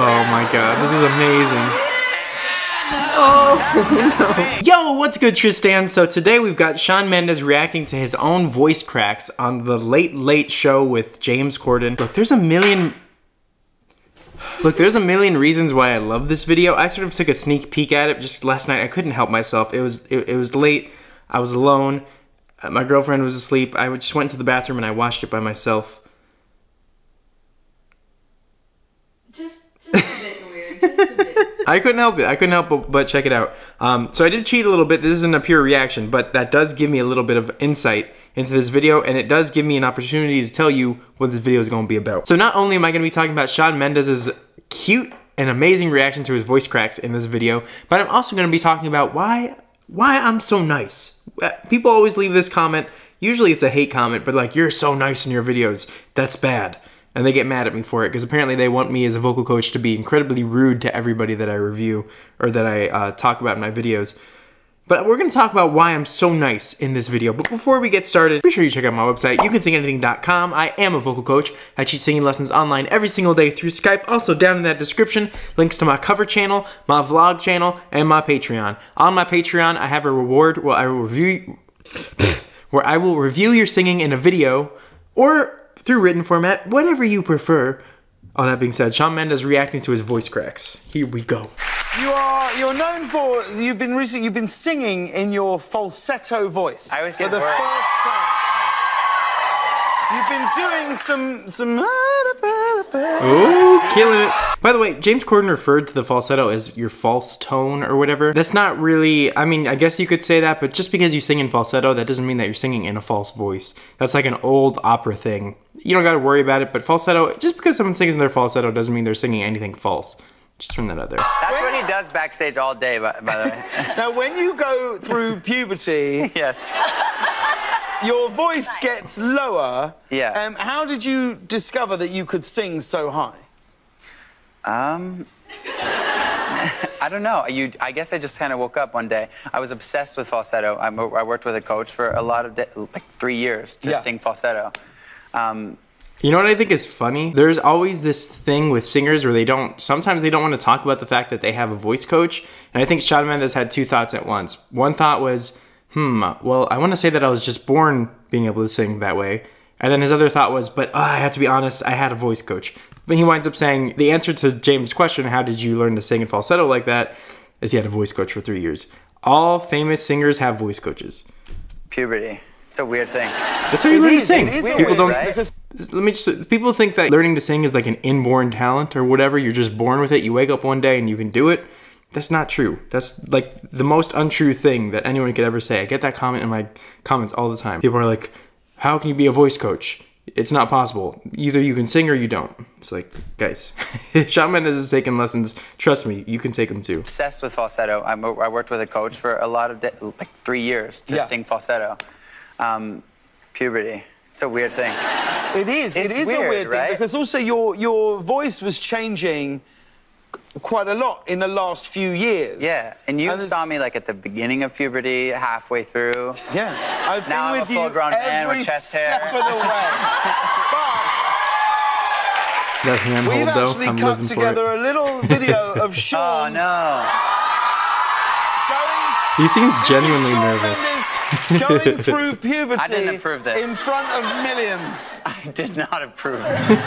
Oh my god, this is amazing. Oh, no. Yo, what's good, Tristan? So today we've got Shawn Mendes reacting to his own voice cracks on the Late Late Show with James Corden. Look, there's a million... Look, there's a million reasons why I love this video. I sort of took a sneak peek at it just last night. I couldn't help myself. It was it, it was late. I was alone. Uh, my girlfriend was asleep. I just went to the bathroom and I watched it by myself. Just, just a bit weird. Just a bit. I couldn't help it. I couldn't help but, but check it out. Um, so I did cheat a little bit. This isn't a pure reaction, but that does give me a little bit of insight into this video, and it does give me an opportunity to tell you what this video is going to be about. So not only am I going to be talking about Shawn Mendes' cute and amazing reaction to his voice cracks in this video, but I'm also going to be talking about why why I'm so nice. Uh, people always leave this comment. Usually it's a hate comment, but like, you're so nice in your videos. That's bad and they get mad at me for it because apparently they want me as a vocal coach to be incredibly rude to everybody that I review or that I uh, talk about in my videos. But we're to talk about why I'm so nice in this video. But before we get started, be sure you check out my website, youcansinganything.com. I am a vocal coach. I teach singing lessons online every single day through Skype. Also down in that description, links to my cover channel, my vlog channel, and my Patreon. On my Patreon, I have a reward where I will review where I will review your singing in a video or through written format, whatever you prefer. All that being said, Shawn Mendes reacting to his voice cracks. Here we go. You are you're known for you've been recently you've been singing in your falsetto voice. I always get for the worried. first time. You've been doing some some. Oh, killing it. By the way, James Corden referred to the falsetto as your false tone or whatever. That's not really, I mean, I guess you could say that, but just because you sing in falsetto, that doesn't mean that you're singing in a false voice. That's like an old opera thing. You don't gotta worry about it, but falsetto, just because someone sings in their falsetto doesn't mean they're singing anything false. Just turn that out there. That's what he does backstage all day, by, by the way. Now, when you go through puberty, yes. Your voice gets lower. Yeah. Um, how did you discover that you could sing so high? Um, I don't know. You, I guess I just kind of woke up one day. I was obsessed with falsetto. I, I worked with a coach for a lot of, day, like three years to Yeah. sing falsetto. Um, You know what I think is funny? There's always this thing with singers where they don't, sometimes they don't want to talk about the fact that they have a voice coach. And I think Shawn Mendes had two thoughts at once. One thought was, hmm, well, I want to say that I was just born being able to sing that way. And then his other thought was, but oh, I have to be honest, I had a voice coach. But he winds up saying the answer to James' question, how did you learn to sing in falsetto like that, is he had a voice coach for three years. All famous singers have voice coaches. puberty. It's a weird thing. That's how you learn to sing. it is weird, People don't right? Let me just people think that learning to sing is like an inborn talent or whatever you're just born with it you wake up one day and you can do it that's not true that's like the most untrue thing that anyone could ever say i get that comment in my comments all the time people are like how can you be a voice coach it's not possible either you can sing or you don't it's like guys Shawn Mendes is taking lessons trust me you can take them too Obsessed with falsetto. I, mo- I worked with a coach for a lot of, day, like three years to Yeah. sing falsetto. Um, puberty. It's a weird thing. it is. It's it is a weird, weird right? thing because also your your voice was changing quite a lot in the last few years. Yeah, and you it's- saw me like at the beginning of puberty, halfway through. Yeah, I've Now I'm been a full-grown man with every chest step hair. of the way. that but we've handhold though actually i'm cut together a little video of Oh Shawn no. going. he seems genuinely Shawn nervous Mendes going through puberty I didn't approve this. in front of millions. I did not approve this.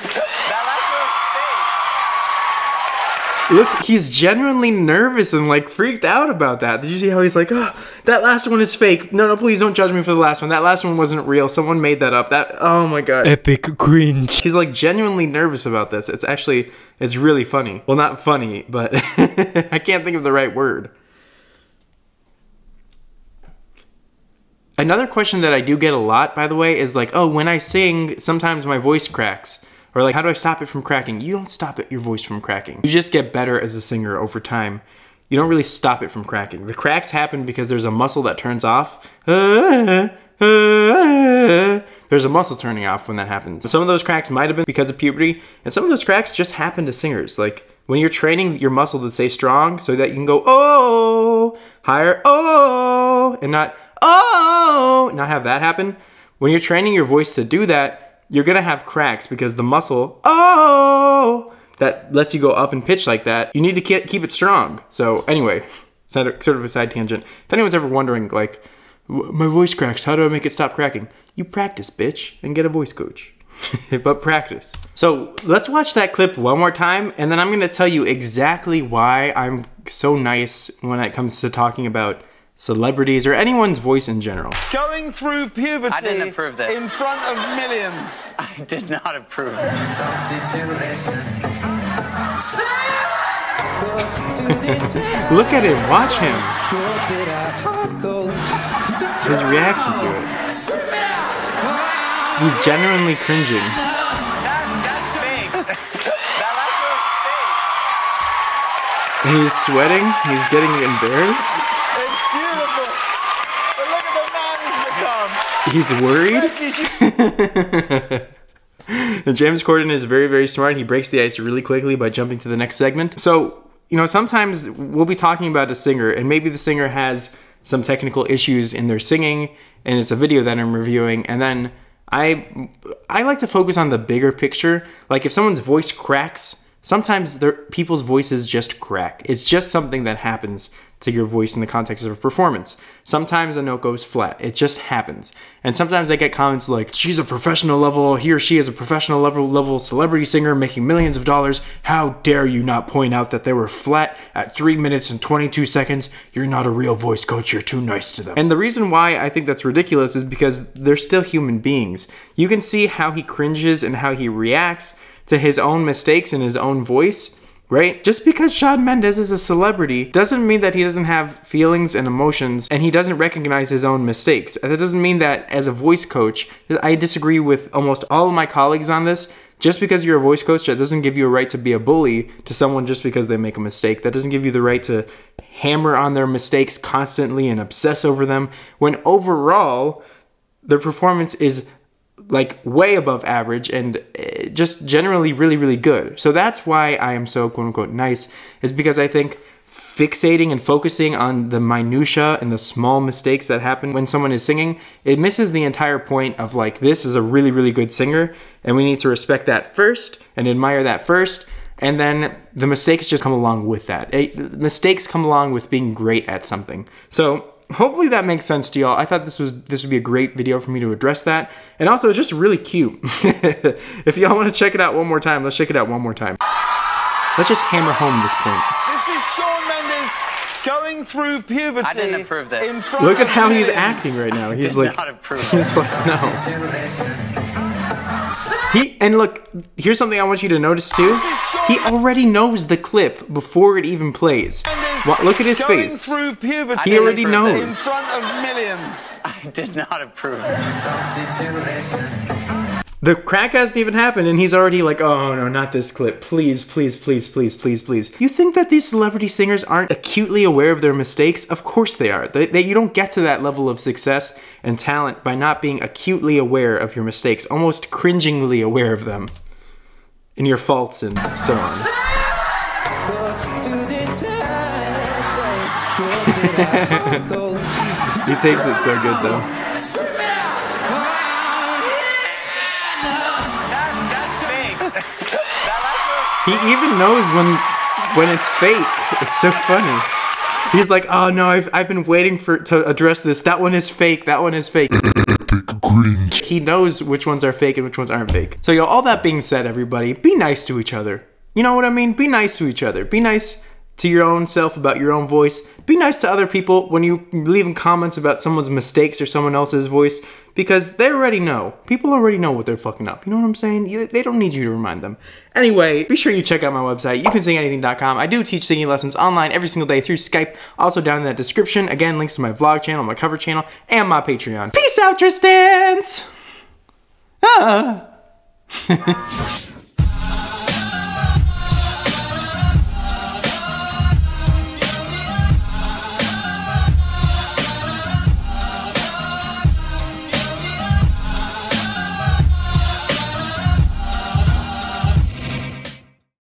Look, he's genuinely nervous and like freaked out about that. Did you see how he's like, oh, that last one is fake. No, no, please don't judge me for the last one. That last one wasn't real. Someone made that up. That, oh my god. Epic cringe. He's like genuinely nervous about this. It's actually, it's really funny. Well, not funny, but I can't think of the right word. Another question that I do get a lot, by the way, is like, oh, when I sing, sometimes my voice cracks. Or like, how do I stop it from cracking? You don't stop it, your voice from cracking. You just get better as a singer over time. You don't really stop it from cracking. The cracks happen because there's a muscle that turns off. There's a muscle turning off when that happens. Some of those cracks might have been because of puberty, and some of those cracks just happen to singers. Like when you're training your muscle to stay strong so that you can go, oh, higher, oh, and not, oh, not have that happen. When you're training your voice to do that, you're gonna have cracks because the muscle, oh, that lets you go up and pitch like that, you need to keep it strong. So anyway, sort of a side tangent. If anyone's ever wondering, like, my voice cracks, how do I make it stop cracking? You practice, bitch, and get a voice coach. but practice. So let's watch that clip one more time, and then I'm gonna tell you exactly why I'm so nice when it comes to talking about celebrities or anyone's voice in general. Going through puberty I didn't approve this. in front of millions. I did not approve this. Look at him, watch him. His reaction to it. He's genuinely cringing. That, that's fake. He's sweating, he's getting embarrassed. It's beautiful. But look at the man he's worried. and James Corden is very, very smart. He breaks the ice really quickly by jumping to the next segment. So, you know, sometimes we'll be talking about a singer, and maybe the singer has some technical issues in their singing, and it's a video that I'm reviewing, and then I I like to focus on the bigger picture. Like if someone's voice cracks, sometimes people's voices just crack. It's just something that happens to your voice in the context of a performance. Sometimes a note goes flat. It just happens. And sometimes I get comments like, she's a professional level, he or she is a professional level level celebrity singer making millions of dollars. How dare you not point out that they were flat at 3 minutes and 22 seconds? You're not a real voice coach, you're too nice to them. And the reason why I think that's ridiculous is because they're still human beings. You can see how he cringes and how he reacts to his own mistakes in his own voice right? Just because Shawn Mendes is a celebrity doesn't mean that he doesn't have feelings and emotions and he doesn't recognize his own mistakes. That doesn't mean that as a voice coach, I disagree with almost all of my colleagues on this. Just because you're a voice coach, that doesn't give you a right to be a bully to someone just because they make a mistake. That doesn't give you the right to hammer on their mistakes constantly and obsess over them when overall their performance is like way above average and eh, just generally really really good so that's why i am so quote unquote nice is because i think fixating and focusing on the minutia and the small mistakes that happen when someone is singing it misses the entire point of like this is a really really good singer and we need to respect that first and admire that first and then the mistakes just come along with that. It, eh, mistakes come along with being great at something. So hopefully that makes sense to y'all. I thought this was this would be a great video for me to address that. And also it's just really cute. if y'all want to check it out one more time, let's check it out one more time. Let's just hammer home this point. This is Shawn Mendes going through puberty. I didn't approve this. In front Look at how millions. he's acting right now. He's did like, not approve he's like, no. He and look, here's something I want you to notice too. He already knows the clip before it even plays. Well, look at his going face. through puberty. He already knows. in knows. front of millions. I did not approve this. The crack hasn't even happened, and he's already like, oh no, not this clip. Please, please, please, please, please, please. You think that these celebrity singers aren't acutely aware of their mistakes? Of course they are. They, they, you don't get to that level of success and talent by not being acutely aware of your mistakes, almost cringingly aware of them, and your faults and so on. He takes it so good though. He even knows when when it's fake. It's so funny. He's like, oh no, I've, I've been waiting for to address this. That one is fake. That one is fake. he knows which ones are fake and which ones aren't fake. So yo, all that being said, everybody, be nice to each other. You know what I mean? Be nice to each other. Be nice to your own self about your own voice. Be nice to other people when you leave in comments about someone's mistakes or someone else's voice because they already know. People already know what they're fucking up. You know what I'm saying? They don't need you to remind them. Anyway, be sure you check out my website, youcanSingAnything.com. I do teach singing lessons online every single day through Skype. Also down in that description, again, links to my vlog channel, my cover channel, and my Patreon. Peace out, Tristans! Ah!